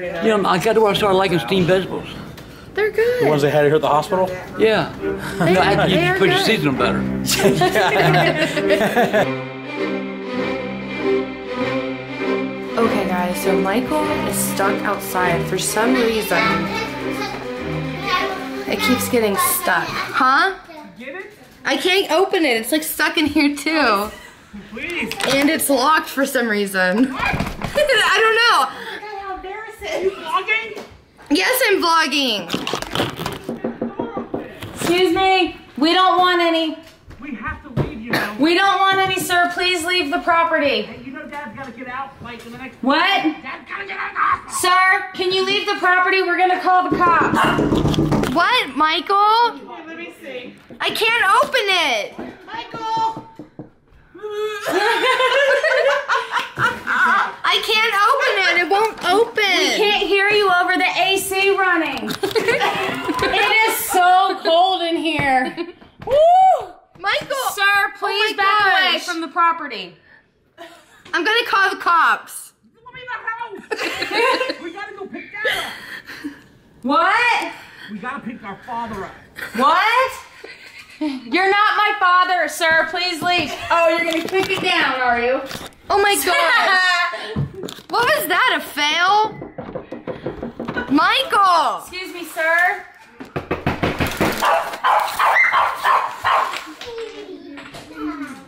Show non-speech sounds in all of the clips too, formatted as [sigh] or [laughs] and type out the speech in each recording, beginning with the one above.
You know, I got to where I started liking steamed vegetables. They're good. The ones they had here at the hospital? Yeah. no, I, you they just are put your good. seasoning better. [laughs] Okay, guys, so Michael is stuck outside for some reason. It keeps getting stuck. Huh? I can't open it. It's like stuck in here too. Please. And it's locked for some reason. [laughs] I don't know. How embarrassing. Vlogging? Yes, I'm vlogging. Excuse me. We don't want any. We have to leave, you know. We don't want any, sir. Please leave the property. You know Dad's gotta get out, like, in the next... What? Dad's gotta get out the hospital! Sir, can you leave the property? We're gonna call the cops. What, Michael? Let me see. I can't open it. Michael! [laughs] [laughs] I can't open it. It won't open. Can't hear you over the AC running. it is so cold in here. Woo! Michael. Sir, please my back away gosh. From the property. I'm gonna call the cops. Let me in the house! [laughs] we gotta go pick Dad up! What? We gotta pick our father up. What? You're not my father, sir. Please leave. Oh, you're gonna kick it down, are you? Oh my [laughs] gosh. what was that? A fail? Michael. Excuse me, sir.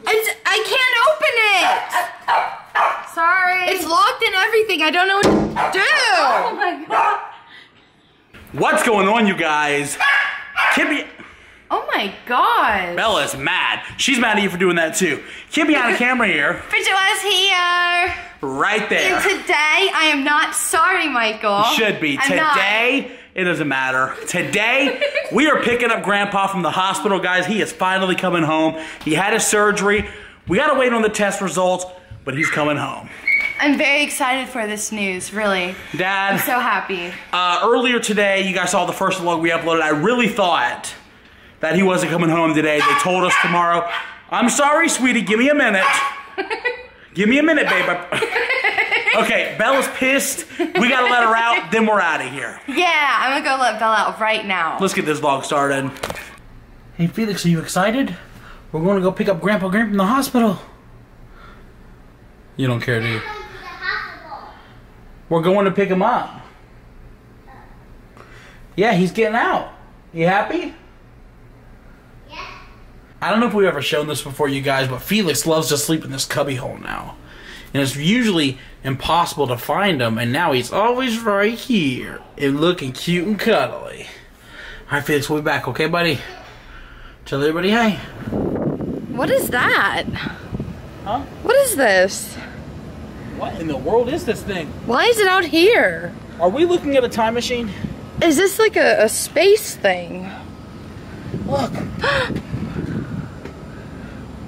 It's, I can't open it. Sorry. It's locked and everything. I don't know what to oh do. my god. What's going on, you guys? Kibby... Oh my god. Bella's mad. She's mad at you for doing that, too. Kibby on the camera here. Bridgette was here. Right there. And today, I am not sorry, Michael. Should be. I'm not. Today, it doesn't matter. Today, we are picking up Grandpa from the hospital, guys. He is finally coming home. He had his surgery. We gotta wait on the test results, but he's coming home. I'm very excited for this news, really. Dad, I'm so happy. uh, earlier today, you guys saw the first vlog we uploaded. I really thought that he wasn't coming home today. They told us tomorrow. I'm sorry, sweetie. Give me a minute. Give me a minute, babe. [laughs] okay, Bella's pissed. We gotta let her out, then we're out of here. Yeah, I'm gonna go let Bella out right now. Let's get this vlog started. Hey Felix, are you excited? We're going to go pick up Grandpa Graham from the hospital. You don't care, do you? We're going to pick him up. Yeah, he's getting out. You happy? I don't know if we've ever shown this before, you guys, but Felix loves to sleep in this cubbyhole now. And it's usually impossible to find him, and now he's always right here and looking cute and cuddly. Alright, Felix, we'll be back, okay, buddy? Tell everybody hey. What is that? Huh? What is this? What in the world is this thing? Why is it out here? Are we looking at a time machine? Is this like a, a space thing? Look. [gasps]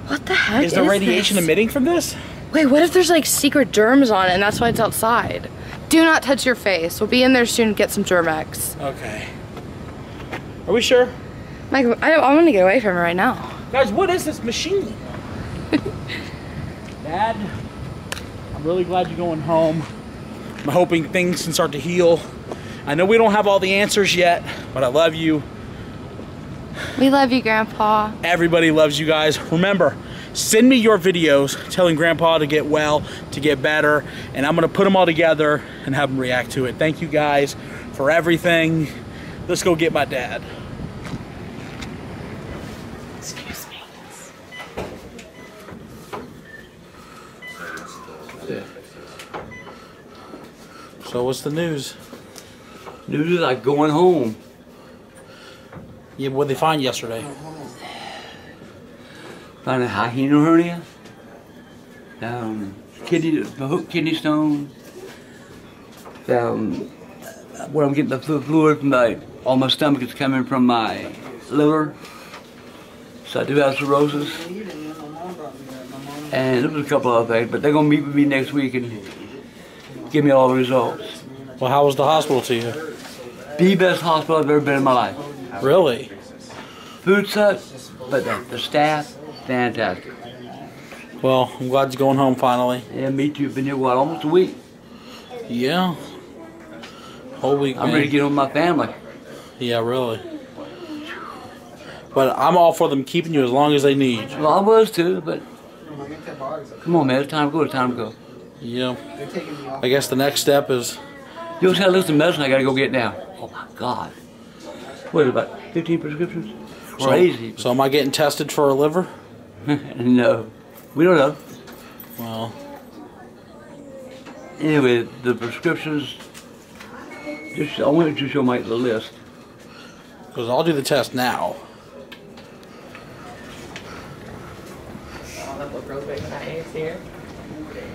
What the heck Is the radiation this? emitting from this? Wait, what if there's like secret germs on it and that's why it's outside? Do not touch your face. We'll be in there soon to get some Germ-X. Okay. Are we sure? Mike, I, I want to get away from it right now. Guys, what is this machine? [laughs] Dad, I'm really glad you're going home. I'm hoping things can start to heal. I know we don't have all the answers yet, but I love you. We love you, Grandpa. Everybody loves you guys. Remember, send me your videos telling Grandpa to get well, to get better, and I'm gonna put them all together and have him react to it. Thank you guys for everything. Let's go get my dad. So what's the news? News is like going home. Yeah, what they find yesterday? Found a hyena hernia. Found kidney, kidney stone. Found where I'm getting the fluid from my, all my stomach is coming from my liver. So I do have cirrhosis. And there was a couple other things, but they're gonna meet with me next week and give me all the results. Well, how was the hospital to you? The best hospital I've ever been in my life. Really? Food sucks, but the, the staff, fantastic. Well, I'm glad you're going home finally. Yeah, me too. Been here, what, almost a week? Yeah. Whole week. I'm man. ready to get on with my family. Yeah, really. But I'm all for them keeping you as long as they need. Well, I was too, but come on, man. It's time to go. It's time to go. Yeah. I guess the next step is You just had a list of medicine I gotta go get now. Oh my God. What, about 15 prescriptions? so- Crazy. So, am I getting tested for a liver? [laughs] no. We don't know. Well, Anyway, the prescriptions, just, I wanted to show Mike the list. because I'll do the test now. All the little girls waving at you, see her?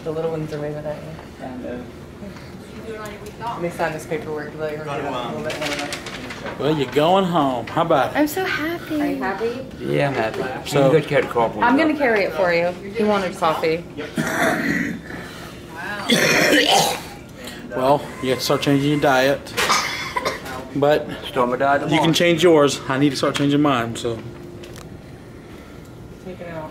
The little ones are waving at you. Let me sign this paperwork. Let her get up a little bit. Well, you're going home. How about it? I'm so happy. Are you happy? Yeah, I'm happy. So- you got to carry the car for me. I'm gonna carry it for you. He wanted coffee. [coughs] Well, you have to start changing your diet. But Start my diet you can change yours. I need to start changing mine. So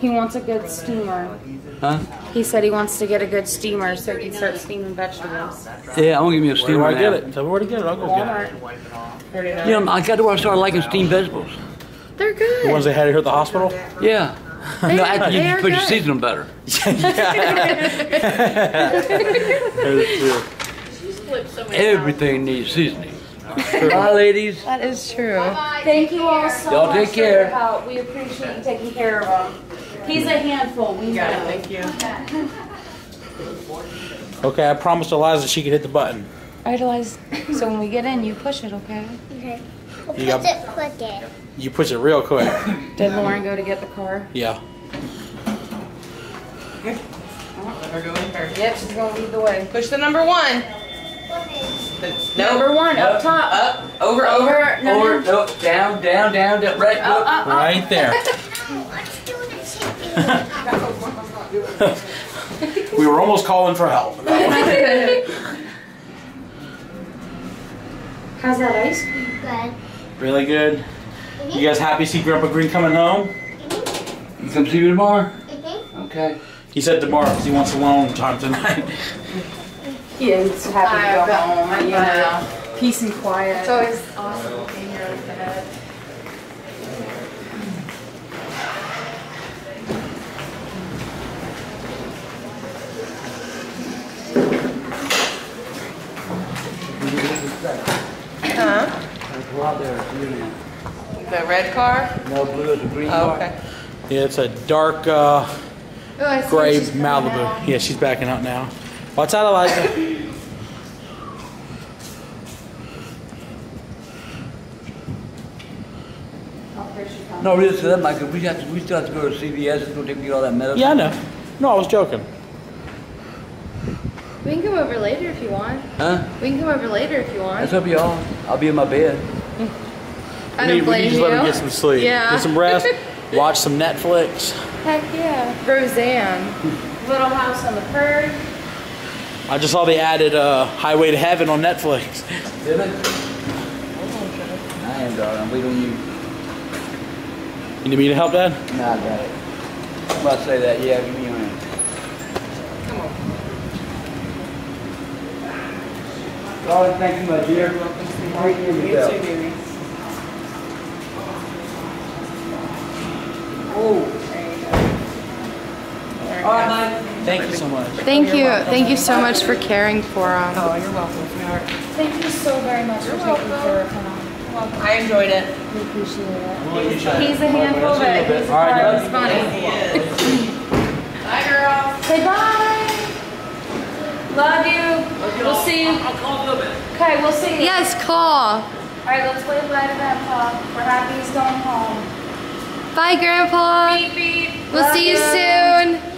He wants a good steamer. Huh? He said he wants to get a good steamer so he can start steaming vegetables. Yeah, I'm gonna give me a where do steamer I now. get it? Tell me where to get it. I'll go get Walmart. You know, I got to where I started liking steamed vegetables. They're good. The ones they had here at the hospital. Yeah. They- no, after you, they you are put your good. season them better. [laughs] [laughs] Everything needs seasoning. Bye, ladies. That is true. Thank you all so Y'all much take for care. your help. We appreciate you taking care of him. He's a handful. We got know. Thank you. [laughs] Okay, I promised Eliza she could hit the button. Alright, Eliza. So when we get in, you push it, okay? Okay. We'll You put got- it quicker. You push it real quick. [coughs] Did Lauren go to get the car? Yeah. Let her go in first. Yep, she's gonna lead the way. Push the number one. No. Number one, up top. Up. Over. Over. Over. No, Or, no. no, down, down, down, down, right. Uh, look. uh, uh. Right there. [laughs] Let's do the chicken. [laughs] We were almost calling for help. [laughs] How's that ice cream? Good. Really good. You guys happy to see Grandpa Green coming home? You come see me tomorrow? Mhm. Okay. He said tomorrow because he wants alone time tonight. He is happy to go home. You know. know. Peace and quiet. It's always Huh? Go out there. see you. The red car. No blue is a green Oh, car. okay. Yeah, it's a dark uh, Oh, gray Malibu. out. Yeah, she's backing out now. What's that, Eliza? No, really, so that might, we have to, we still have to go to CVS, it's gonna take me all that medicine. Yeah, I know. No, I was joking. We can come over later if you want. Huh? We can come over later if you want. That's up y'all. I'll be in my bed. I don't need, we blame need to you. let her get some sleep. Yeah. Get some rest. [laughs] Watch some Netflix. Heck yeah. Roseanne. [laughs] Little house on the prairie. I just saw they added uh, Highway to Heaven on Netflix. Did I? I am, darling. I'm waiting on you. You need me to help, Dad? Nah, I got it. I'm about to say that, yeah, give me your hand. Darling, thank you, my dear. Take care of yourself. Oh. All right, Mike. Thank you so much. Thank you. Thank you so much for caring for him. Oh, you're welcome, sweetheart. Thank you so very much for taking care of him. I enjoyed it. We appreciate it. Well, you should. He's a handful, but he's a part. yeah. He's funny. Bye, girl. Say bye. Love you. We'll see you. Okay, we'll see you. Yes, call. All right, let's wave bye to Grandpa. We're happy he's going home. Bye, Grandpa. Beep beep. We'll Love see you ya. soon.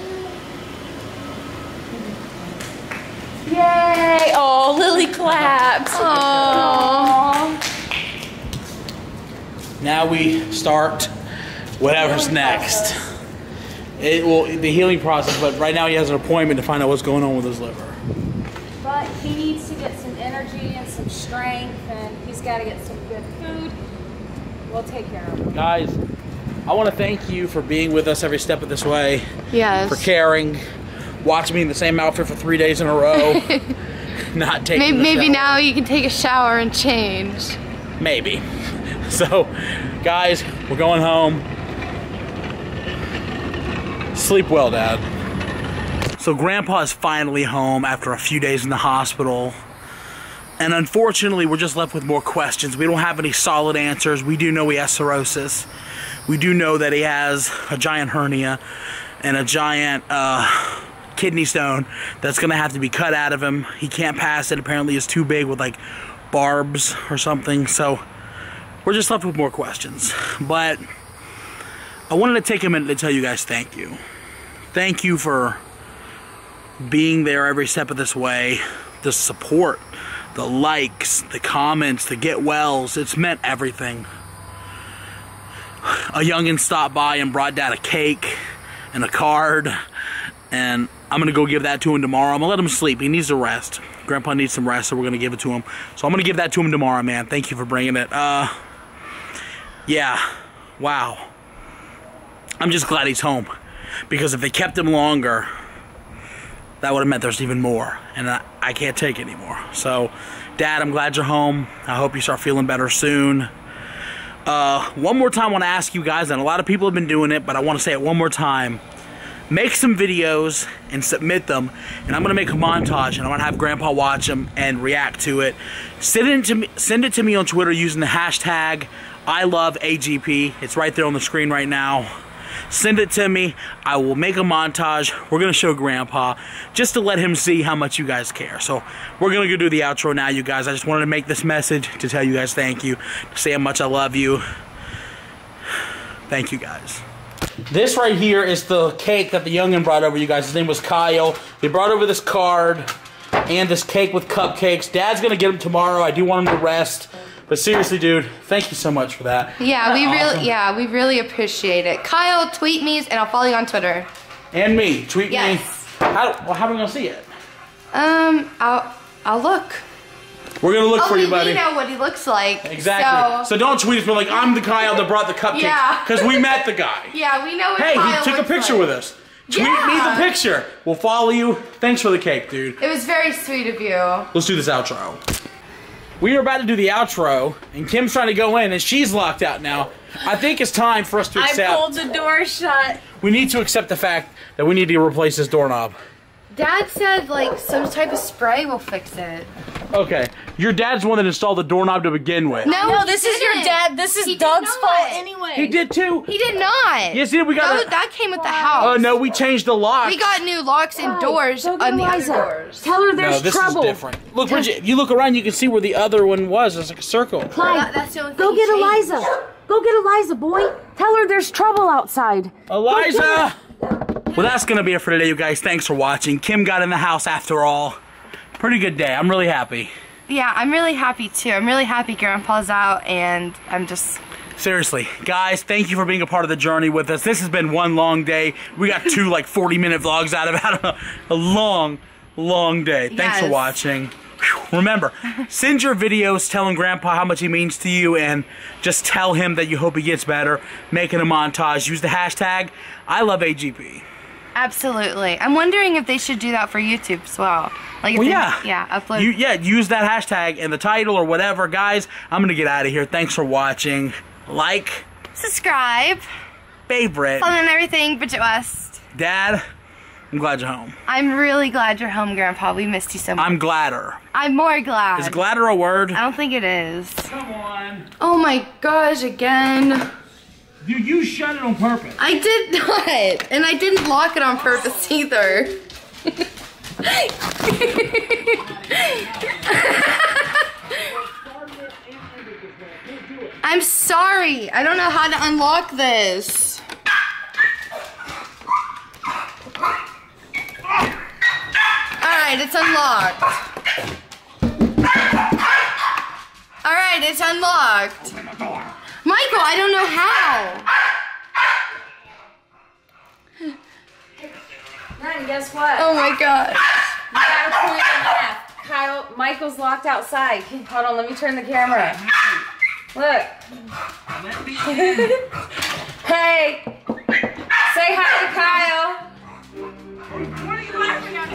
Yay! Oh, Lily claps. Aww. Now we start whatever's next. It will the healing process, but right now he has an appointment to find out what's going on with his liver. But he needs to get some energy and some strength, and he's got to get some good food. We'll take care of him. Guys, I want to thank you for being with us every step of this way, Yes. for caring, watching me in the same outfit for three days in a row. [laughs] not taking Maybe, maybe now you can take a shower and change. Maybe. [laughs] So, guys, we're going home. Sleep well, Dad. So, Grandpa is finally home after a few days in the hospital. And unfortunately, we're just left with more questions. We don't have any solid answers. We do know he has cirrhosis. We do know that he has a giant hernia and a giant uh, kidney stone that's going to have to be cut out of him. He can't pass it. Apparently, it's too big with like barbs or something. So, we're just left with more questions. But I wanted to take a minute to tell you guys thank you. Thank you for being there every step of this way. The support, the likes, the comments, the get wells. It's meant everything. A youngin stopped by and brought dad a cake and a card. And I'm gonna go give that to him tomorrow. I'm gonna let him sleep. He needs to rest. Grandpa needs some rest, so we're gonna give it to him. So I'm gonna give that to him tomorrow, man. Thank you for bringing it. Uh, yeah, wow. I'm just glad he's home. Because if they kept him longer, that would have meant there's even more. And I, I can't take anymore. So, Dad, I'm glad you're home. I hope you start feeling better soon. Uh, one more time, I want to ask you guys, and a lot of people have been doing it, but I want to say it one more time. Make some videos and submit them, and I'm gonna make a montage, and I'm gonna have Grandpa watch them and react to it. Send it to me. Send it to me on Twitter using the hashtag I love AGP. It's right there on the screen right now. Send it to me. I will make a montage. We're gonna show Grandpa just to let him see how much you guys care. So we're gonna go do the outro now, you guys. I just wanted to make this message to tell you guys thank you, to say how much I love you. Thank you guys. This right here is the cake that the youngin brought over, you guys. His name was Kyle. He brought over this card and this cake with cupcakes. Dad's gonna get him tomorrow. I do want him to rest. But seriously, dude, thank you so much for that. Yeah, we that really, awesome? yeah, we really appreciate it. Kyle, tweet me and I'll follow you on Twitter. And me, tweet Yes. me. How, well, how are we gonna see it? Um, I'll, I'll look. We're gonna look for Only you, buddy. we know what he looks like. Exactly. So, So, don't tweet us. We're like, I'm the Kyle that brought the cupcakes. Yeah. Because we met the guy. [laughs] yeah, we know what Hey, Kyle he took a picture like. with us. Tweet me the picture. We'll follow you. Thanks for the cake, dude. It was very sweet of you. Let's do this outro. We are about to do the outro, and Kim's trying to go in, and she's locked out now. I think it's time for us to accept. I pulled the door shut. we need to accept the fact that we need to replace this doorknob. Dad said like some type of spray will fix it. Okay, your dad's the one that installed the doorknob to begin with. No, No, he this is your dad. This is He Doug's fault anyway. He did too. He did not. Yes, he did. We got No, a- that came with the house. Oh no, we changed the lock. We got new locks and doors Go get on the other Eliza. doors. Tell her no, there's this trouble. is different. Look, Bridgette, if you look around, you can see where the other one was. It's like a circle. Clyde, That- that's the only go thing he get changed. Eliza. Go get Eliza, boy. Tell her there's trouble outside. Eliza! Well, that's gonna be it for today, you guys. Thanks for watching. Kim got in the house after all. Pretty good day. I'm really happy. Yeah, I'm really happy too. I'm really happy Grandpa's out, and I'm just. Seriously, guys, thank you for being a part of the journey with us. This has been one long day. We got two like 40 minute vlogs out of [laughs] it. A, a long, long day. Thanks for watching. Remember, send your videos telling Grandpa how much he means to you and just tell him that you hope he gets better. Making a montage. Use the hashtag I love AGP. Absolutely. I'm wondering if they should do that for YouTube as well. Like, if Well, they- yeah. Yeah, upload. You, yeah, use that hashtag in the title or whatever. Guys, I'm going to get out of here. Thanks for watching. Like, subscribe. favorite. Follow and everything, Bridgette West. Dad, I'm glad you're home. I'm really glad you're home, Grandpa. We missed you so much. I'm gladder. I'm more glad. Is gladder a word? I don't think it is. Come on. Oh my gosh, again. You, you shut it on purpose. I did not. And I didn't lock it on purpose either. [laughs] I'm sorry. I don't know how to unlock this. Alright, it's unlocked. Alright, it's unlocked. Michael, I don't know how. Ryan, guess what? Oh my god. You got a point and a half. Kyle, Michael's locked outside. Hold on, let me turn the camera. Look. [laughs] hey. Say hi to Kyle. My god.